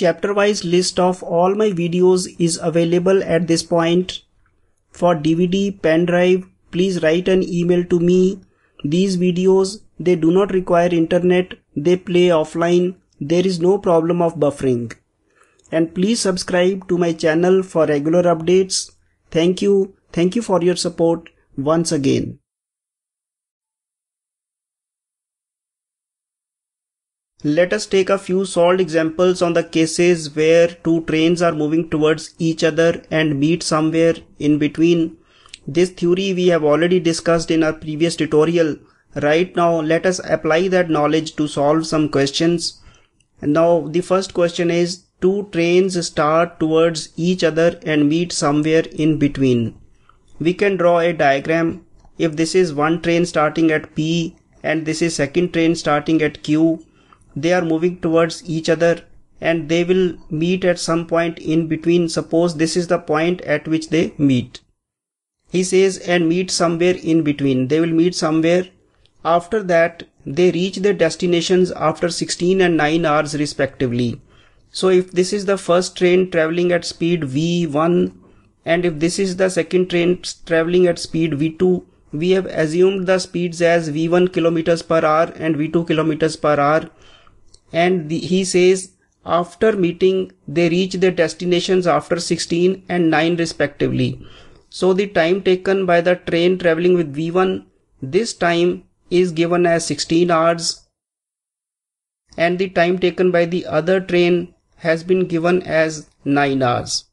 chapter wise list of all my videos is available at this point. For DVD, pen drive, please write an email to me. These videos, they do not require internet, they play offline, there is no problem of buffering. And please subscribe to my channel for regular updates. Thank you. Thank you for your support once again. Let us take a few solved examples on the cases where two trains are moving towards each other and meet somewhere in between. This theory we have already discussed in our previous tutorial. Right now let us apply that knowledge to solve some questions. Now the first question is two trains start towards each other and meet somewhere in between. We can draw a diagram. If this is one train starting at P and this is second train starting at Q, they are moving towards each other and they will meet at some point in between. Suppose this is the point at which they meet. He says and meet somewhere in between. They will meet somewhere. After that, they reach their destinations after 16 and 9 hours respectively. So if this is the first train traveling at speed v1 and if this is the second train traveling at speed v2, we have assumed the speeds as v1 kilometers per hour and v2 kilometers per hour and the, he says after meeting they reach their destinations after 16 and 9 respectively. So the time taken by the train traveling with V1 this time is given as 16 hours and the time taken by the other train has been given as 9 hours.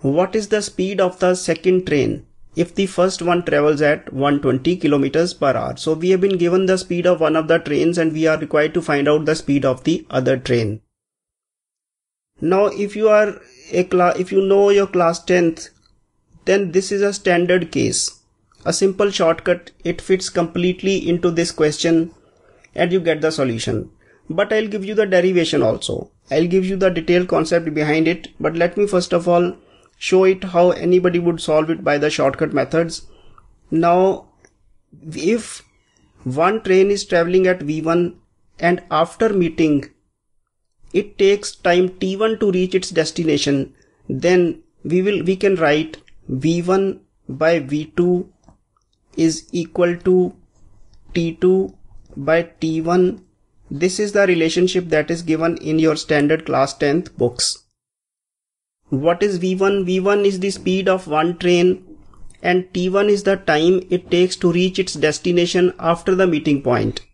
What is the speed of the second train? If the first one travels at 120 kilometers per hour. So we have been given the speed of one of the trains and we are required to find out the speed of the other train. Now if you are a class, if you know your class 10th, then this is a standard case. A simple shortcut, it fits completely into this question and you get the solution. But I'll give you the derivation also. I'll give you the detailed concept behind it. But let me first of all show it how anybody would solve it by the shortcut methods. Now, if one train is traveling at V1 and after meeting, it takes time T1 to reach its destination, then we will, we can write V1 by V2 is equal to T2 by T1. This is the relationship that is given in your standard class 10th books. What is V1? V1 is the speed of one train and T1 is the time it takes to reach its destination after the meeting point.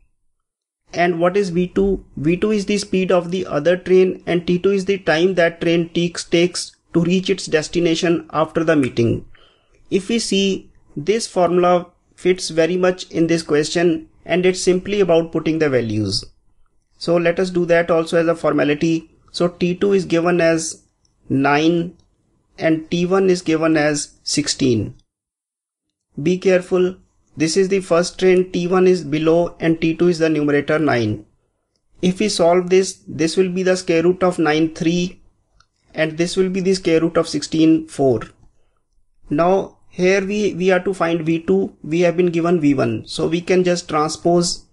And what is V2? V2 is the speed of the other train and T2 is the time that train takes, takes to reach its destination after the meeting. If we see this formula fits very much in this question and it's simply about putting the values. So let us do that also as a formality. So T2 is given as 9 and T1 is given as 16. Be careful, this is the first train T1 is below and T2 is the numerator 9. If we solve this, this will be the square root of 9 3 and this will be the square root of 16 4. Now here we, we are to find V2, we have been given V1. So we can just transpose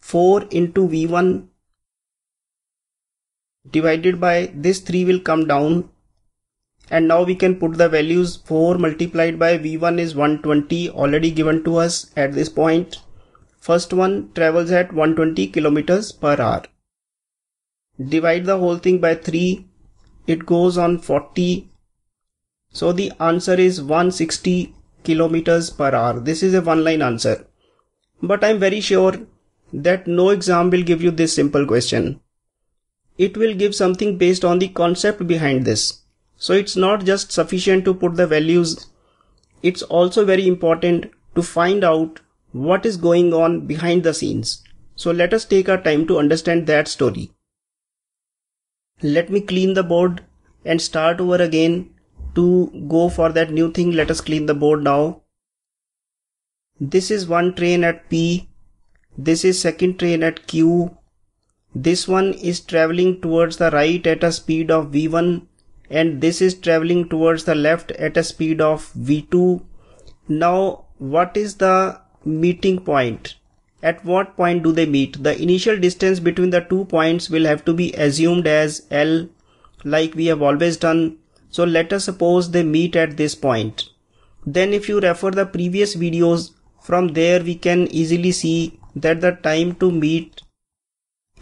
4 into V1 divided by this 3 will come down. And now we can put the values 4 multiplied by v1 is 120 already given to us at this point. First one travels at 120 kilometers per hour. Divide the whole thing by 3 it goes on 40 so the answer is 160 kilometers per hour. This is a one line answer. But i'm very sure that no exam will give you this simple question it will give something based on the concept behind this. So it's not just sufficient to put the values. It's also very important to find out what is going on behind the scenes. So let us take our time to understand that story. Let me clean the board and start over again to go for that new thing. Let us clean the board now. This is one train at P. This is second train at Q. This one is traveling towards the right at a speed of v1 and this is traveling towards the left at a speed of v2. Now what is the meeting point? at what point do they meet? The initial distance between the two points will have to be assumed as L like we have always done. So let us suppose they meet at this point. Then if you refer the previous videos from there we can easily see that the time to meet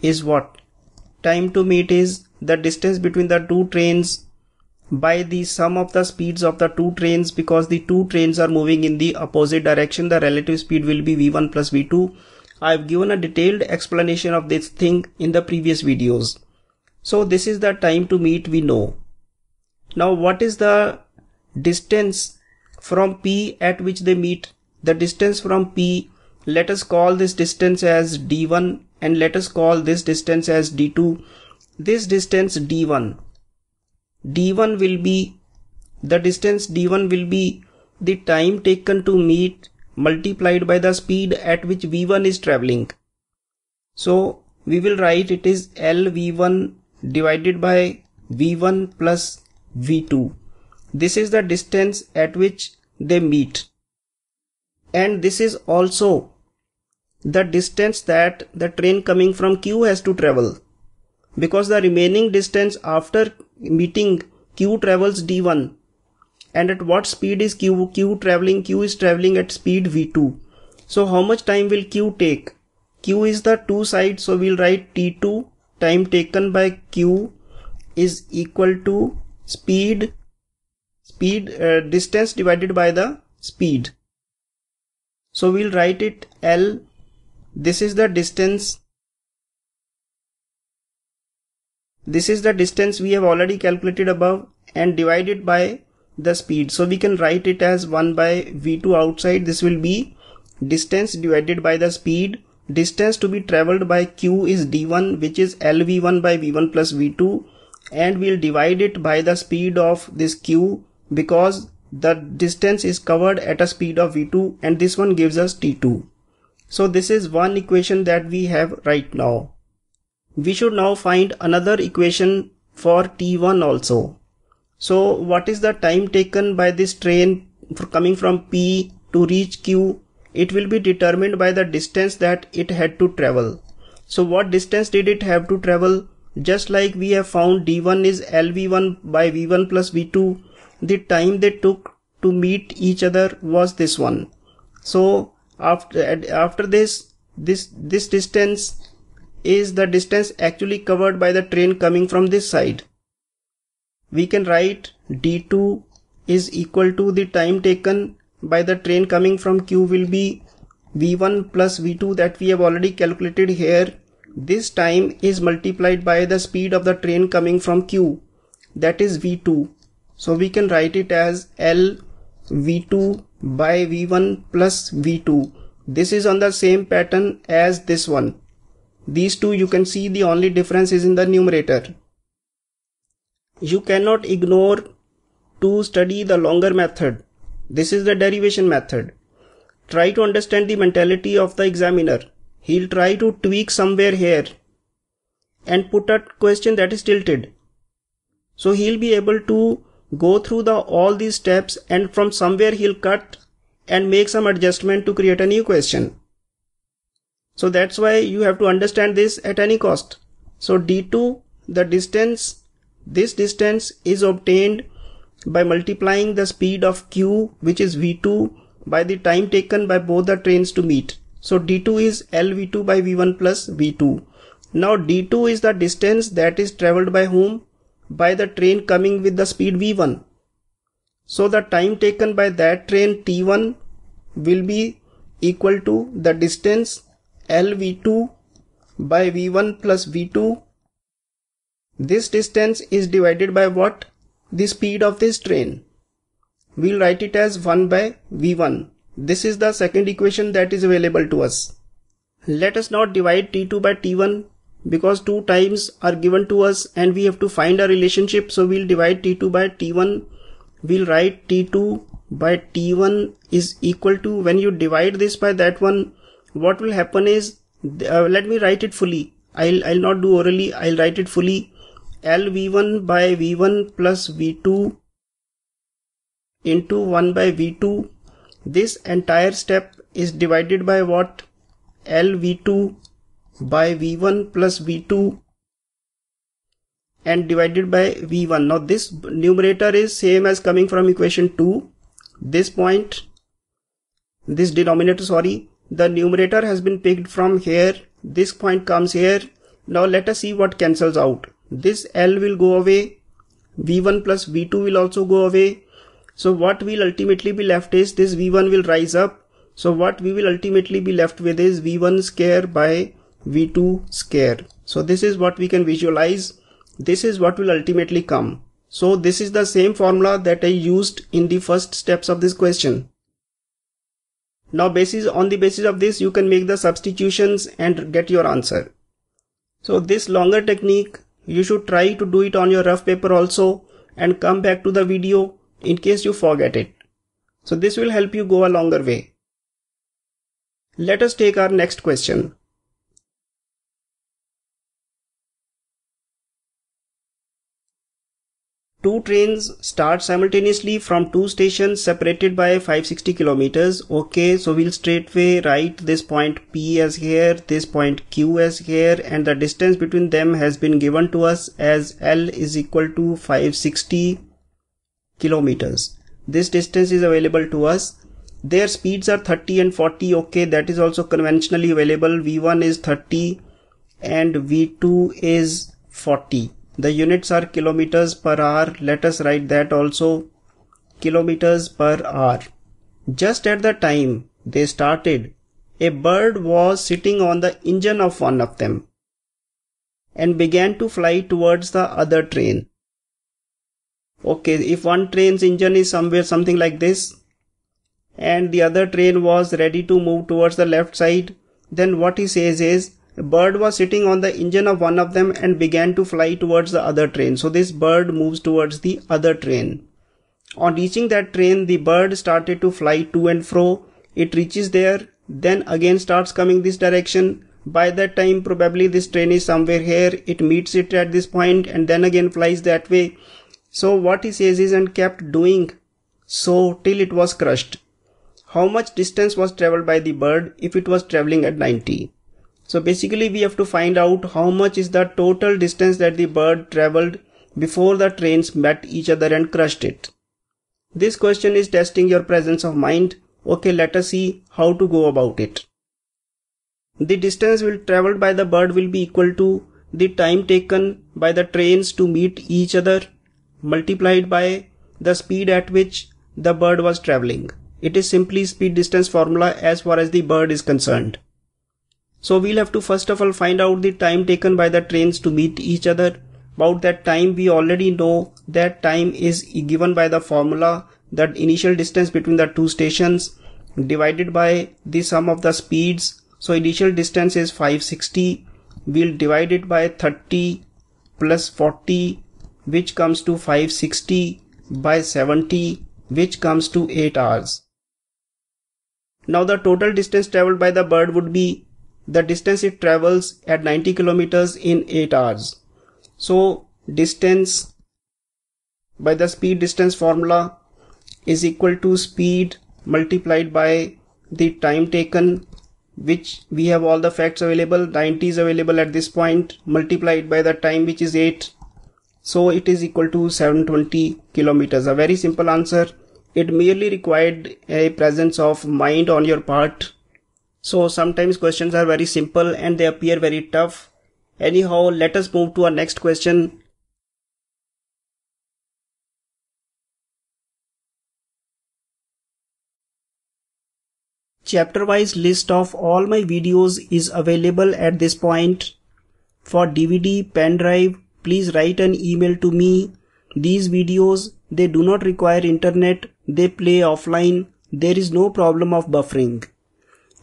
is what? Time to meet is the distance between the two trains by the sum of the speeds of the two trains because the two trains are moving in the opposite direction. The relative speed will be v1 plus v2 i have given a detailed explanation of this thing in the previous videos. So this is the time to meet we know. Now what is the distance from p at which they meet? The distance from p let us call this distance as d1 and let us call this distance as d2 this distance d1 d1 will be the distance d1 will be the time taken to meet multiplied by the speed at which v1 is traveling. So we will write it is lv1 divided by v1 plus v2. This is the distance at which they meet. And this is also the distance that the train coming from Q has to travel. Because the remaining distance after meeting q travels d1 and at what speed is q q traveling q is traveling at speed v2 so how much time will q take? Q is the two sides so we'll write t2 time taken by q is equal to speed speed uh, distance divided by the speed. So we'll write it l this is the distance This is the distance we have already calculated above and divided by the speed. So we can write it as 1 by v2 outside. This will be distance divided by the speed. Distance to be traveled by q is d1 which is lv1 by v1 plus v2 and we'll divide it by the speed of this q because the distance is covered at a speed of v2 and this one gives us t2. So this is one equation that we have right now. We should now find another equation for T1 also. So what is the time taken by this train for coming from P to reach Q? It will be determined by the distance that it had to travel. So what distance did it have to travel? Just like we have found D1 is LV1 by V1 plus V2, the time they took to meet each other was this one. So after, after this, this, this distance is the distance actually covered by the train coming from this side. We can write d2 is equal to the time taken by the train coming from q will be v1 plus v2 that we have already calculated here. This time is multiplied by the speed of the train coming from q that is v2. So we can write it as L v2 by v1 plus v2. This is on the same pattern as this one. These two you can see the only difference is in the numerator. You cannot ignore to study the longer method. This is the derivation method. Try to understand the mentality of the examiner. He'll try to tweak somewhere here and put a question that is tilted. So he'll be able to go through the all these steps and from somewhere he'll cut and make some adjustment to create a new question. So that's why you have to understand this at any cost. So d2, the distance, this distance is obtained by multiplying the speed of q which is v2 by the time taken by both the trains to meet. So d2 is lv2 by v1 plus v2. Now d2 is the distance that is traveled by whom? By the train coming with the speed v1. So the time taken by that train t1 will be equal to the distance LV2 by V1 plus V2. This distance is divided by what? The speed of this train. We'll write it as 1 by V1. This is the second equation that is available to us. Let us not divide T2 by T1 because two times are given to us and we have to find a relationship. So we'll divide T2 by T1. We'll write T2 by T1 is equal to when you divide this by that one what will happen is uh, let me write it fully I'll, I'll not do orally I'll write it fully L V1 by V1 plus V2 into 1 by V2 this entire step is divided by what LV2 by V1 plus V2 and divided by V1. Now this numerator is same as coming from equation 2. This point, this denominator, sorry, the numerator has been picked from here. This point comes here. Now let us see what cancels out. This L will go away. V1 plus V2 will also go away. So what will ultimately be left is this V1 will rise up so what we will ultimately be left with is V1 square by V2 square. So this is what we can visualize. This is what will ultimately come. So this is the same formula that I used in the first steps of this question. Now basis on the basis of this you can make the substitutions and get your answer. So this longer technique you should try to do it on your rough paper also and come back to the video in case you forget it. So this will help you go a longer way. Let us take our next question. Two trains start simultaneously from two stations separated by 560 kilometers. Okay, so we'll straightway write this point P as here, this point Q as here, and the distance between them has been given to us as L is equal to 560 kilometers. This distance is available to us their speeds are 30 and 40 okay that is also conventionally available v1 is 30 and v2 is 40 the units are kilometers per hour. Let us write that also. Kilometers per hour. Just at the time they started a bird was sitting on the engine of one of them and began to fly towards the other train. Okay if one train's engine is somewhere something like this and the other train was ready to move towards the left side, then what he says is a bird was sitting on the engine of one of them and began to fly towards the other train. So this bird moves towards the other train. On reaching that train, the bird started to fly to and fro. It reaches there, then again starts coming this direction. By that time, probably this train is somewhere here. It meets it at this point and then again flies that way. So what he says is and kept doing so till it was crushed how much distance was traveled by the bird if it was traveling at 90. So basically we have to find out how much is the total distance that the bird traveled before the trains met each other and crushed it. This question is testing your presence of mind. Okay, let us see how to go about it. The distance will traveled by the bird will be equal to the time taken by the trains to meet each other multiplied by the speed at which the bird was traveling. It is simply speed distance formula as far as the bird is concerned. So we'll have to first of all find out the time taken by the trains to meet each other. About that time we already know that time is given by the formula that initial distance between the two stations divided by the sum of the speeds. So initial distance is 560. We'll divide it by 30 plus 40 which comes to 560 by 70 which comes to 8 hours. Now the total distance traveled by the bird would be the distance it travels at 90 kilometers in 8 hours. So distance by the speed distance formula is equal to speed multiplied by the time taken which we have all the facts available 90 is available at this point multiplied by the time which is 8 so it is equal to 720 kilometers a very simple answer it merely required a presence of mind on your part. So sometimes questions are very simple and they appear very tough. Anyhow, let us move to our next question. Chapter wise list of all my videos is available at this point. For DVD, pen drive, please write an email to me. These videos, they do not require internet they play offline, there is no problem of buffering.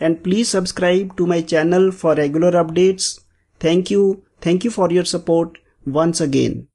And please subscribe to my channel for regular updates. Thank you. Thank you for your support once again.